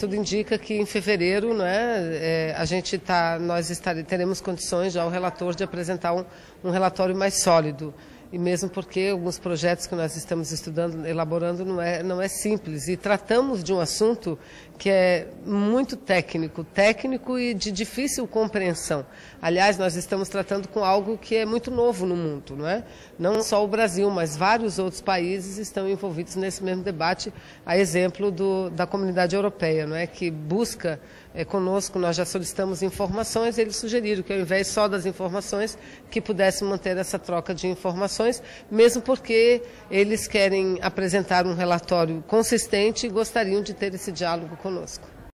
Tudo indica que em fevereiro né, é, a gente tá, nós teremos condições já o relator de apresentar um, um relatório mais sólido e mesmo porque alguns projetos que nós estamos estudando, elaborando, não é, não é simples. E tratamos de um assunto que é muito técnico, técnico e de difícil compreensão. Aliás, nós estamos tratando com algo que é muito novo no mundo, não é? Não só o Brasil, mas vários outros países estão envolvidos nesse mesmo debate, a exemplo do, da comunidade europeia, não é? Que busca é, conosco, nós já solicitamos informações, eles sugeriram que ao invés só das informações, que pudesse manter essa troca de informações, mesmo porque eles querem apresentar um relatório consistente e gostariam de ter esse diálogo conosco.